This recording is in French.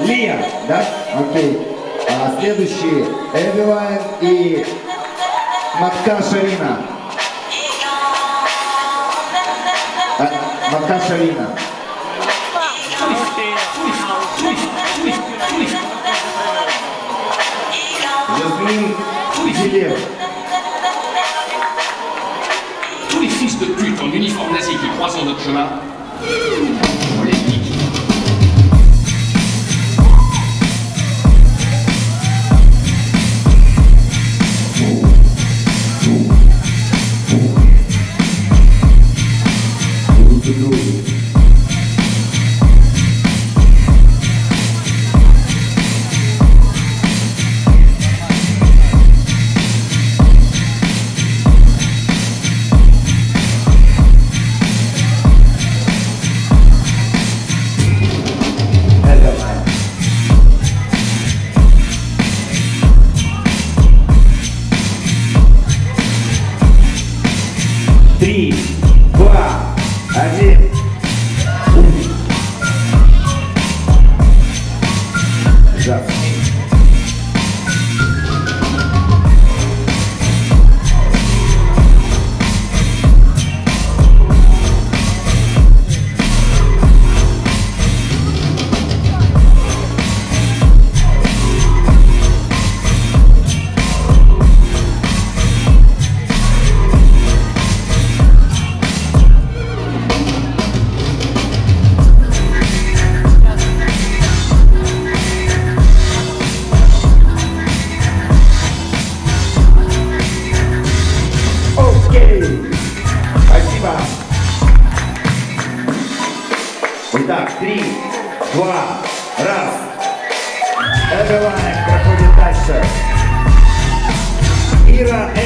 Лия, да? Окей. А следующие Эвелайн и Матка Шарина. А, Матка Шарина. Jasmine Gillier. Tous les fils de pute en uniforme nazi qui croisent notre chemin, you three. Allez Jacques. Окей. Спасибо. Итак, три, два, раз. Эбелайф проходит дальше. Ира э,